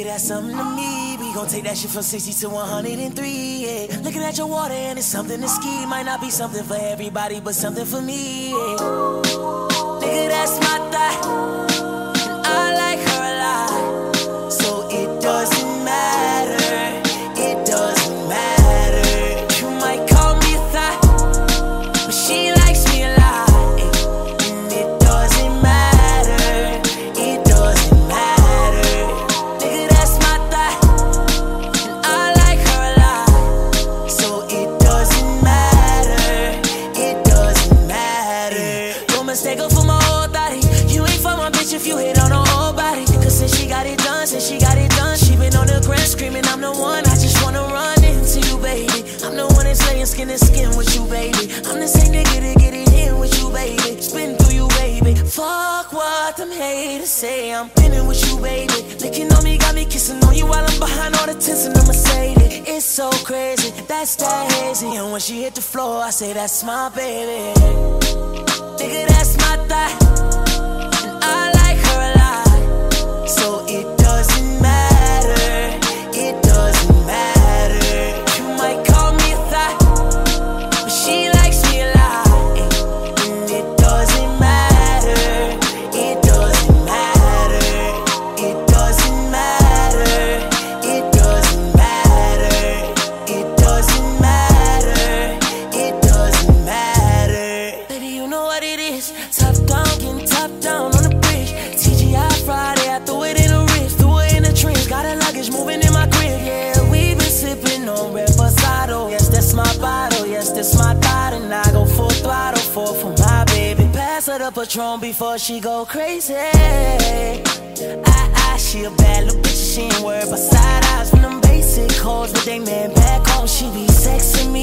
Get that something to me. We gon' take that shit from 60 to 103. Yeah. Looking at your water and it's something to ski. Might not be something for everybody, but something for me. Yeah. Bitch if you hit on her whole body. Cause since she got it done, since she got it done, she been on the 'Gram screaming, I'm the one. I just wanna run into you, baby. I'm the one that's laying skin to skin with you, baby. I'm the same nigga to get it in with you, baby. Spin through you, baby. Fuck what them haters say. I'm pinning with you, baby. Licking on me, got me kissing on you while I'm behind all the tents in the Mercedes. It's so crazy, that's that hazy. And when she hit the floor, I say that's my baby. Is. Top down, getting top down on the bridge. TGI Friday, I threw it in a wrist, threw it in the trench. Got a luggage moving in my crib. Yeah, we been sipping on Reposado. Yes, that's my bottle. Yes, that's my thought. And I go full throttle for for my baby. Pass her the Patron before she go crazy. I, I, she a bad little bitch. She ain't worried about side eyes from them basic hoes. But they man back home. She be sexing me